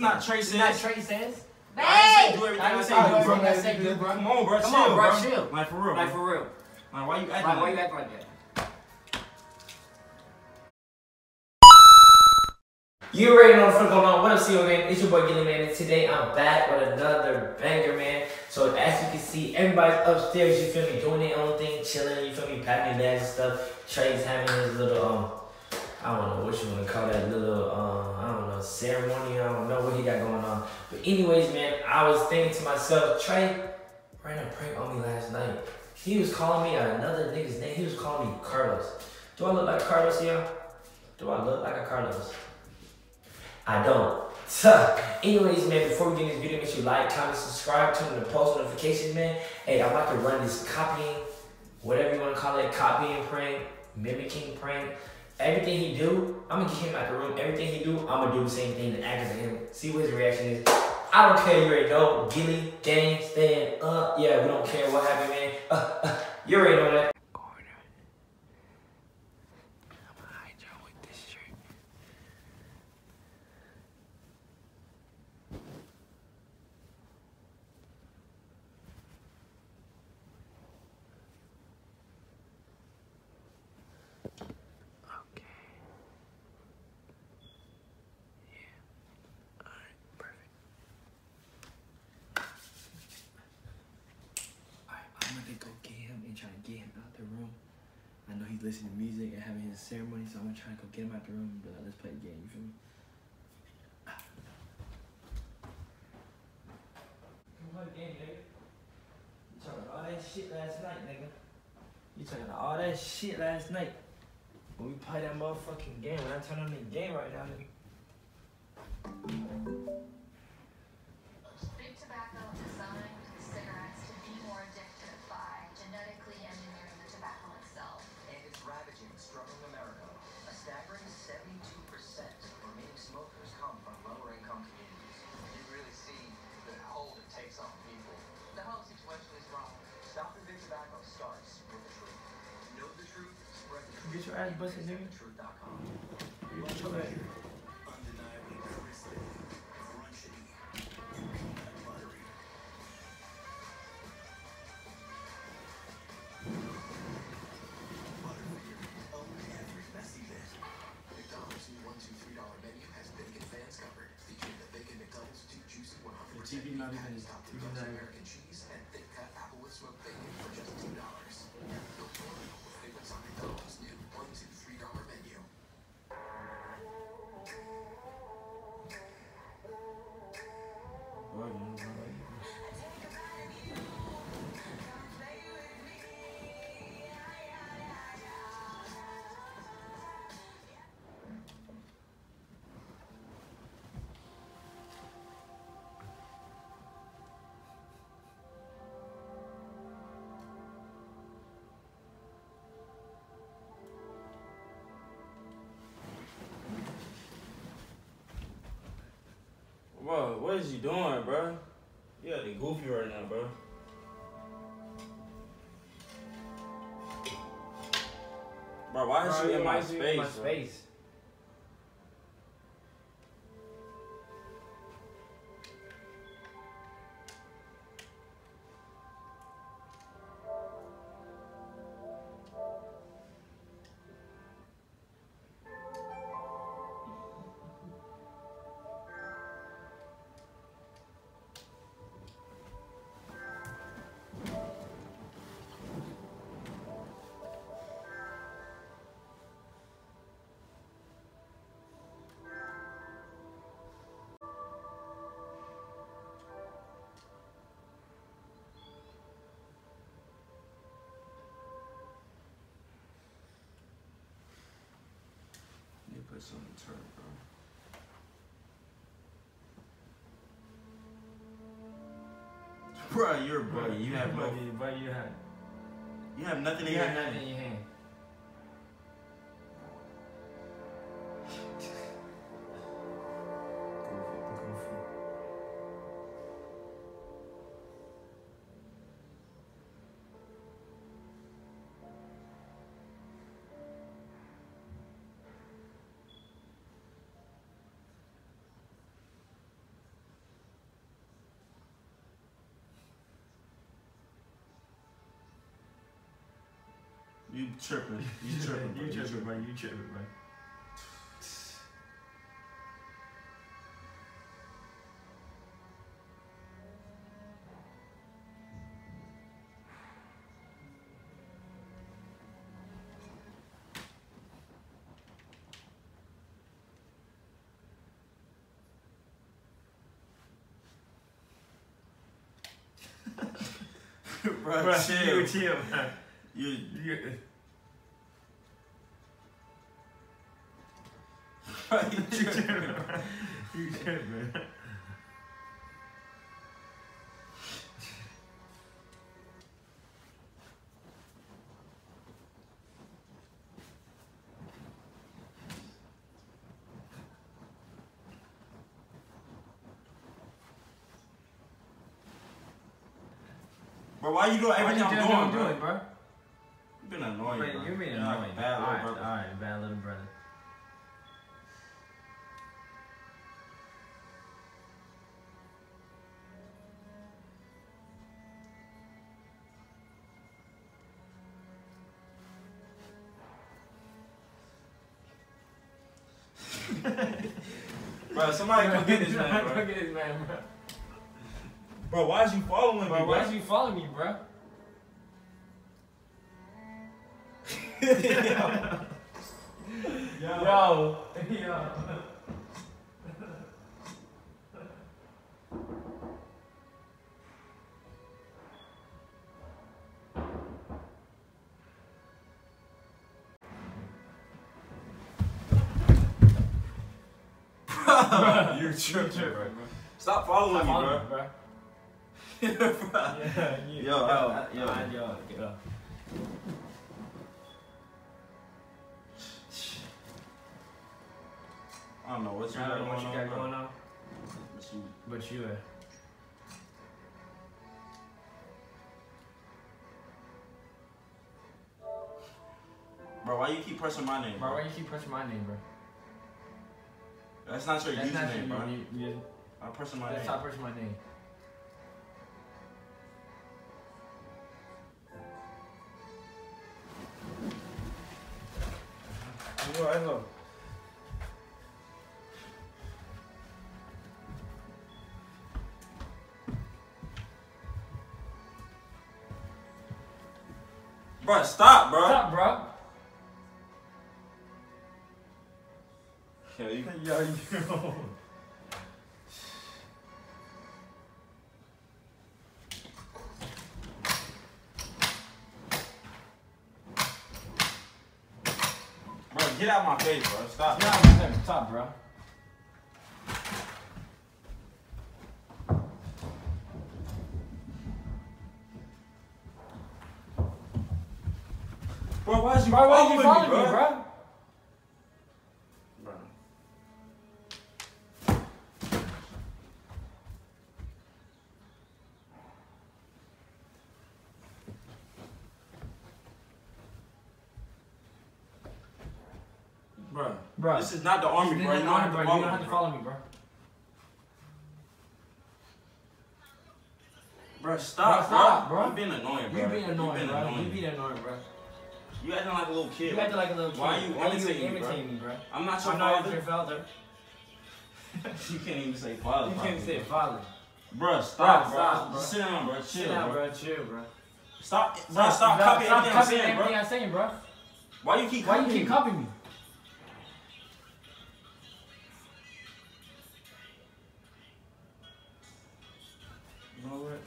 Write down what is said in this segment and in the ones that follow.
Not Trey It's not says. Trey says. I ain't say do everything I I ain't say say do. do everything I say do, bro. Come on, bro. Come chill, on, bro, bro. chill. Like for real, Like for real. Like why you acting Like, why you that? acting like that? You already know what's going on. What up, CEO man? It's your boy Gilly Man, and today I'm back with another banger, man. So as you can see, everybody's upstairs. You feel me? Doing their own thing, chilling. You feel me? Packing their bags and stuff. Trey's having his little um, I don't know what you want to call that little um, I don't know ceremony. I don't know what he got going on. But anyways, man, I was thinking to myself, Trey ran a prank on me last night. He was calling me another nigga's name. He was calling me Carlos. Do I look like Carlos, y'all? Do I look like a Carlos? I don't. So, anyways, man, before we get in this video, make sure you like, comment, subscribe, turn on the post notifications, man. Hey, I'm about to run this copying, whatever you want to call it, copying prank, mimicking prank. Everything he do, I'm gonna get him out the room. Everything he do, I'm gonna do the same thing to aggravate him. See what his reaction is. I don't care, you already know. Gilly, gang, stand up. Yeah, we don't care what happened, man. Uh, uh, you already know that. Corner. I'm gonna hide y'all with this shirt. Okay. Yeah. Alright, perfect. Alright, I'm gonna go get him and try to get him out the room. Listening to music and having his ceremony, so I'm gonna try to go get him out the room and be like, let's play the game, you feel me? Game. You talking all that shit last night, nigga. You talking all that shit last night. When we play that motherfucking game, when I turn on the game right now, nigga. McDonald's two juicy 100% TV not even- topped with even Bro, what is you doing, bro? You acting goofy right now, bro. Bro, why is you in my space? In my bro? space. You put some in turn, bro. Bro, you're a buddy. You have no, Buddy, buddy, you have. you have nothing in You your hand. Tripping. You tripping, bro. you tripping, bro. You tripping, bro. bro, Bro, chill. you chill, man. You, You, bro, you you tripping. You tripping. Bro, why you doing everything I'm doing, bro? bro? Bro, somebody come get this man, Come bro. get this man, bro. Bro, why is you following Bro, me, why is you following me, bro? Yo, yo. You're tripping, bro. Stop following me, bro. bro. Yeah, you, Yo, I- I- yo. yo, yo, yo. I don't know what you I got don't know going what you on, got going on, But you, but you, uh, bro, why you keep pressing my name, bro, bro? why you keep pressing my name, bro? That's not your That's username, your bro. you, you, I'm pressing my name. That's name. stop pressing my name. Yo, I know. Bro, stop, bro. Stop, bro. You, Yo, you. bro, get out my face, bro. Stop. Get out my face. Stop, bro. Bro, why is you Bro, why following you following me, me, bro? bro? Bro. This is not the army, bro. You don't have to bro. follow You don't me, have to bro. follow me, bro. Bro, stop, Bro, stop, bro. bro. You being annoying, bro. You being annoying, bro. annoying. You being annoying, bro. You acting like a little kid. You acting like a little kid. Why you Why you imitating me, bro? me, bro? I'm not your I'm not father. your father. You can't even say father. You can't say bro. father. Bro, stop, Bro, bro. stop, bro. Sit down, bro. Chill, Sit down, bro. bro. Chill, bro. Stop, bro. Stop, copying stop everything I'm copying saying, bro. everything I'm saying, bro. Why you keep Why you keep copying me? You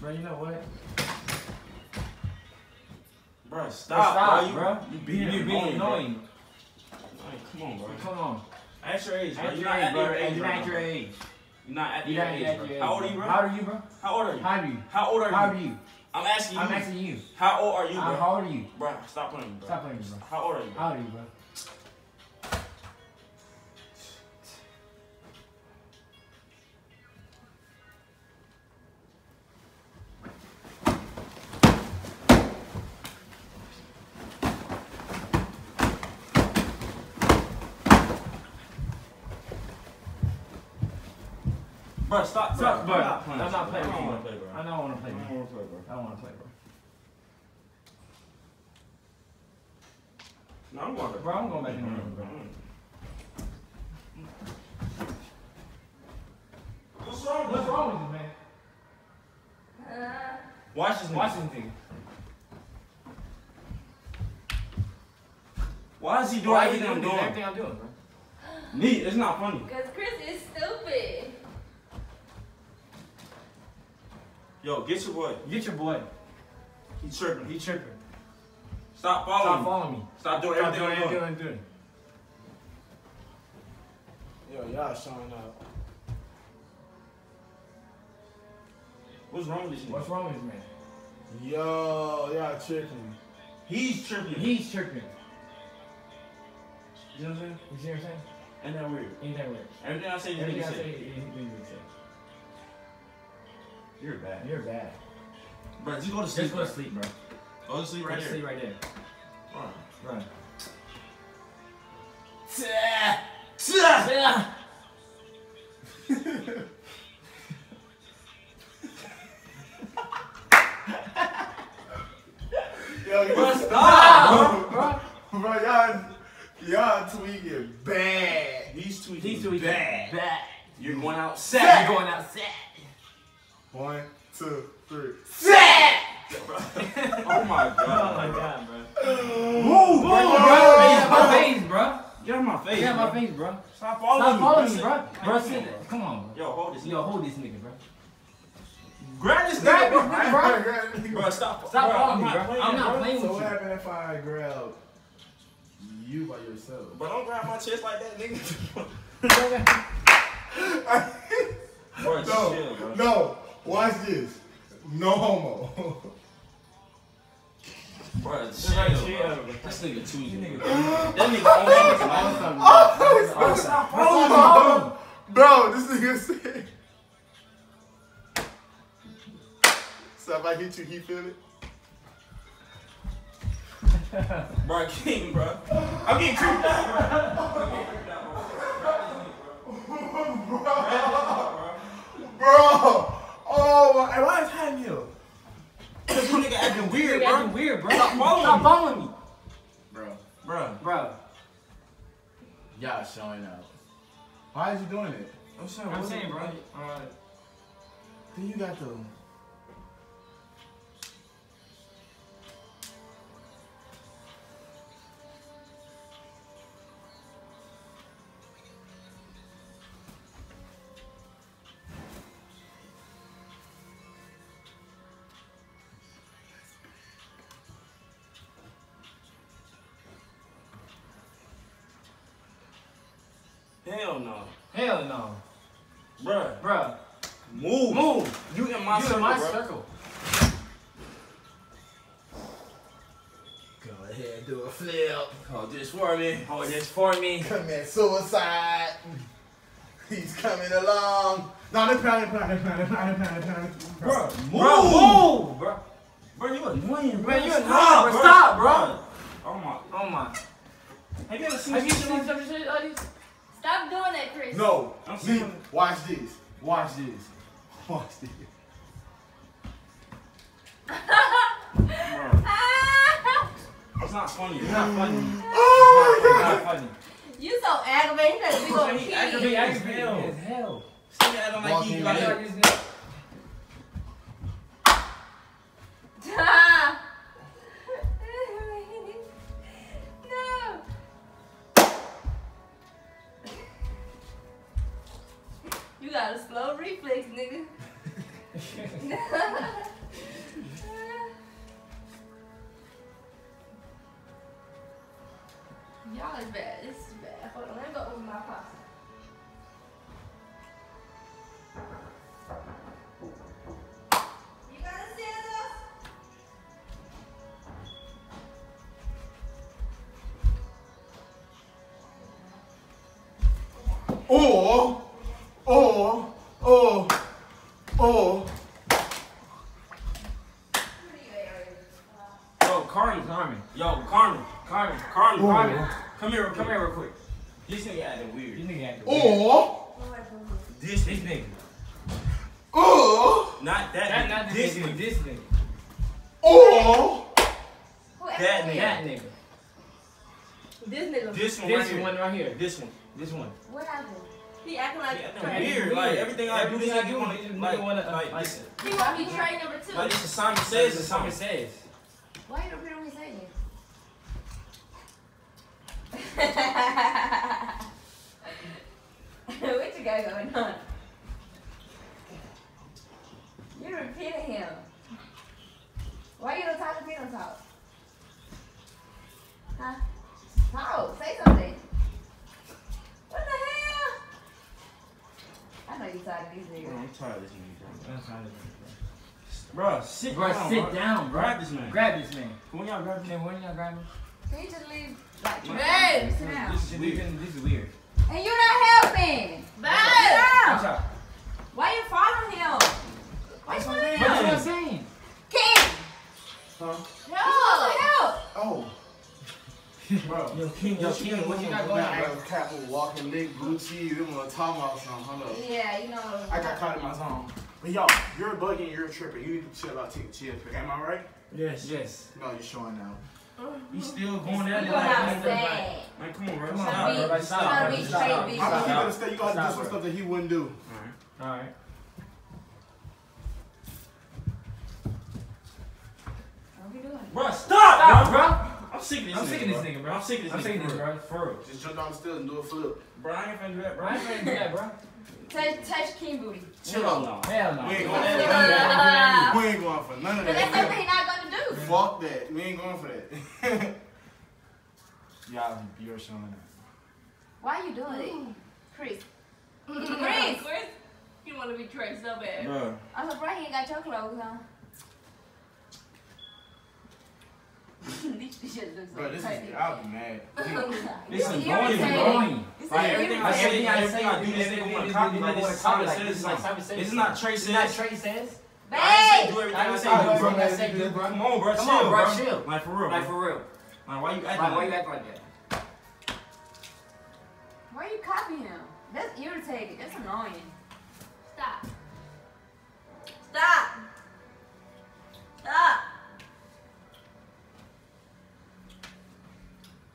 Bro, you know what? Bro, stop, stop, bro. You, bro. You being You being annoying, annoying. Bro. Come on, bro. Come on. At your age, bro. At You're your not age, at bro. your age. You're not at your age. You're not at your age, bro. How old are you, bro? How old are you, bro? How old are you? How old are you? How old are you? How old are you? I'm asking you. I'm asking you. How old are you, bro? Uh, How old are you? Bro, stop playing, bro. Stop playing, bro. How old are you, bro? How old are you, bro? Bro, stop, bro. Stop, bro. I'm not playing. I'm not playing I don't want to play, bro. I don't want to I play, don't bro. want to play, bro. I don't want to play, bro. No, I'm going. Bro, I'm going back in the room, bro. What's wrong? What's wrong with you, man? Uh, Watch this. Watch Watch this nigga. Why is he doing Why you everything I'm doing doing? everything I'm doing, bro? Neat. It's not funny. Because Chris is Yo, get your boy. Get your boy. He tripping. He tripping. Stop following Stop following me. Stop doing Stop everything doing I'm doing. Doing. Yo, y'all showing up. What's wrong with this nigga? What's wrong with this man? Yo, y'all tripping. He's tripping. He's tripping. You know what I'm saying? You see what I'm saying? Ain't that weird? Ain't that weird? Everything I say, you Everything I say, say. You're bad. You're bad. Bro, just go to sleep. Just go to sleep, bro. Go to sleep Go right to there. sleep right there. Run. Run. Yo, Bro, stop, bro. Bro, y'all, y'all tweaking bad. He's tweaking. He's too bad. Bad. You're going Sad. outside. You're going outside. One, two, three. Sad. Oh my god. Oh my god. god, bro. Move, Bro, bro. get out my face, bro. Get out my face. Get out my face, bro. Stop following Stop me. following me, bro. Bro, Come sit on. Come on, bro. Yo, hold this. Yo, hold this nigga, bro. Grab this Grab nigga, this bro. nigga, bro. Bro, stop. Stop following me, bro. I'm not playing, I'm not bro. playing So what you. happened if I grab you by yourself? But don't grab my chest like that, nigga. bro, no, chill, bro. no. Watch this. No homo. Bro, chill, bro. This nigga too easy. nigga- That nigga owns his life. stop following me, bro. This nigga said. So if I hit you, he feel it. Bro, King, bro. I'm getting creeped out, bro. I'm getting creeped out, bro. Bro. Oh my. and Why is hiding here? Cause this nigga acting weird, You're acting bro. weird, bro. Stop following Stop me. following me. Bro. Bro, Bro, Y'all showing up. Why is you doing it? I'm saying, I'm what's saying, bro. Uh, Then you got the. Hell no. hell no. Bro, Bro, move. move. You in my You circle, in my bro. circle. Go ahead, do a flip. Hold this for me. Hold this for me. Commit suicide. He's coming along. No, they're pounding, pounding, pounding, pounding, pounding, pounding. Bro, move. Bro, move, bro. Bro, you annoying, bro. Bro, you Stop, annoying, bro. Stop, bro. Oh my. Oh my. Have you ever seen Have you this seen shit? some shit like this? Stop doing that, Chris. No, I'm see, seeing- watch this. Watch this. Watch this. Bro, Ah! it's not funny. It's not funny. Oh It's my not funny. You so aggravating that we gonna He kill aggravating as Aggravating hell. as hell. Still acting like he Walking like. Reflex, nigga. Y'all is bad. This is bad. Hold on, let me go over my pasta. Or, or, or, That nigga. This one This right here. one right here. This one. This one. What happened? He acting like Yeah, Trey. weird. Like everything I do, Everything this I nigga wanna this nigga like, wanna, uh, like, like- this, He want to be Trey number two. like this is Simon says This is Simon something. says. Why you don't put on his head? what you got going on? You repeating him. Why you don't talk to me don't talk? Huh? Talk. Say something. What the hell? I know you tired of these Bro, niggas. I'm tired of this nigga, That's how it is, bro. Bro, sit Bro, down, sit bro. down, bro. Grab this man. Grab this man. When y'all grab Then when y'all grab him? Can you just leave like two Babe. Sit down. This is weird. This is weird. And you're not helping. Babe. Watch out. Why you following him? Why you following That's what I'm him? saying. King! Huh? Help! Help! Oh. Bro. Yo, King, yo, King, what you got going on? That cat was walking lick, blue cheese. We want to talk about something. Hold up. Yeah, you know. I got caught in my zone. But y'all, you're bugging, you're tripping. You need to chill out, take a chill pill. Am I right? Yes. Yes. No, you're showing now. You still going You down going there like, like, like, come on, bro. Come on, Stop, bro. bro. Like, stop, Trying bro. to be Stop. straight, I'm bitch. not Stop. gonna stay. You gotta Stop, do some bro. stuff that he wouldn't do. All right. What you doing? Bro, stop, Stop, bro. Bro. I'm sick of this I'm nigga, sick of this nigga, bro. I'm sick of this I'm nigga, sick of this, bro. For real. Just jump down the stairs and do a flip. Bro, I ain't finna do that, bro. Bro, I ain't finna do that, bro. Touch, touch King booty. Chill out. no. Hell no. We ain't Bro. going Bro. for We ain't going for none of that. But that's something that. he's not gonna do. Fuck that. We ain't going for that. Y'all, you're showing that. Why are you doing it? Chris. Chris. Chris. Chris. He want to be Trey so bad. Bro, I'm surprised he ain't got your clothes on. These shit looks Bro, so this is. I'll be mad. This is You're going, irritating. going. Like everything I say, everything I do, this nigga wanna copy, nigga like, this copy, Simon like, says this is like something. Says This is not something. Trey This is not says. Trey says. I ain't say Babe! do everything I I say, say do, do bro. everything I say, do, bro. Come on, bro. Come chill, on, bro, chill. Like, for real, Like for real. Like, why you acting Like why you that? act like that? Why you copying him? That's irritating. That's annoying. Stop. Stop. Stop.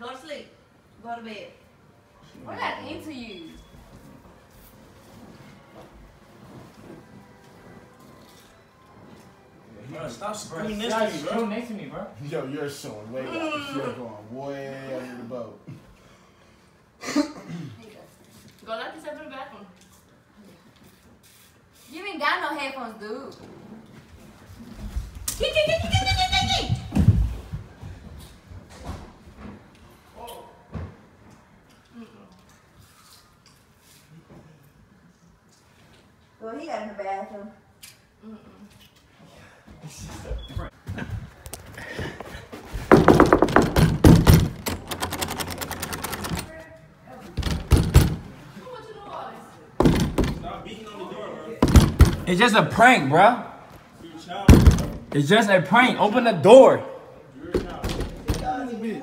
Go to sleep. Go to bed. What got into you? Bro, stop Bro, screaming this stop to me, bro. screaming next to me, bro. Yo, you're showing way out. You're going way under the boat. Go lock yourself in the bathroom. You ain't got no headphones, dude. Well, he got in the bathroom. What you doing? Stop beating on the door, bro. It's just a prank, bro. You're a child, bro. It's just a prank. Open the door. You're a child.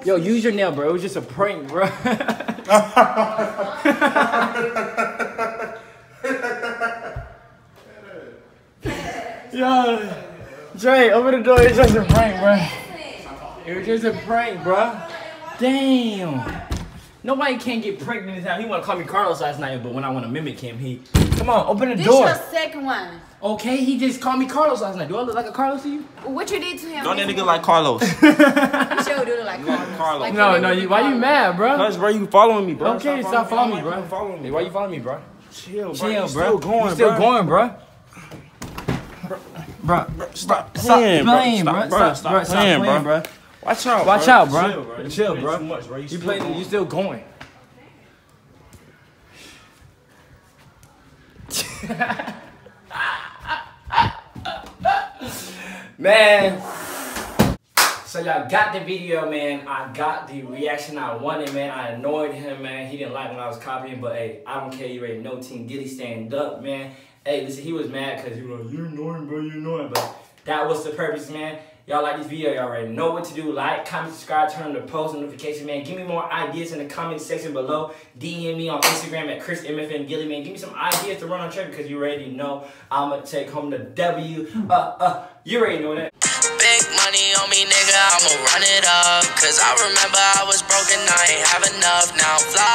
Yo, use your nail, bro. It was just a prank, bro. Yo, Dre, open the door. It's just a prank, bro. It was just a prank, bro. Damn. Nobody can get pranked in this house. He want to call me Carlos last night, but when I want to mimic him, he. Come on, open the door. This door. your second one. Okay, he just called me Carlos last night. Do I look like a Carlos to you? What you did to him? Don't that nigga like Carlos. You sure do look like Carlos. Carlos. Like No, no. You, like why you mad, bro? Cuz, bro, you following me, bro. Okay, stop following me, bro. Following me. Hey, why you following me, bro? Chill, bro. Chill, you bro. still going, you still bro. going, bro. Bro, Stop stop playing, bro. Stop, bro. Stop, Stop bro. Stop playing, bro. Watch out, Watch out, bro. Chill, bro. You playing bro. Too much, bro. You, still going. You still going? man. So y'all got the video, man. I got the reaction I wanted, man. I annoyed him, man. He didn't like when I was copying, but hey, I don't care. You already know Team Gilly stand up, man. Hey, listen, he was mad because he was like, you're annoying, bro, you're annoying. But that was the purpose, man. Y'all like this video, y'all already know what to do. Like, comment, subscribe, turn on the post notification, man. Give me more ideas in the comment section below. DM me on Instagram at Chris MFN Gilly, man. Give me some ideas to run on trip because you already know I'ma take home the W. Uh, uh, you already know that. Big money on me, nigga, I'ma run it up. Cause I remember I was broken, I ain't have enough now. Fly.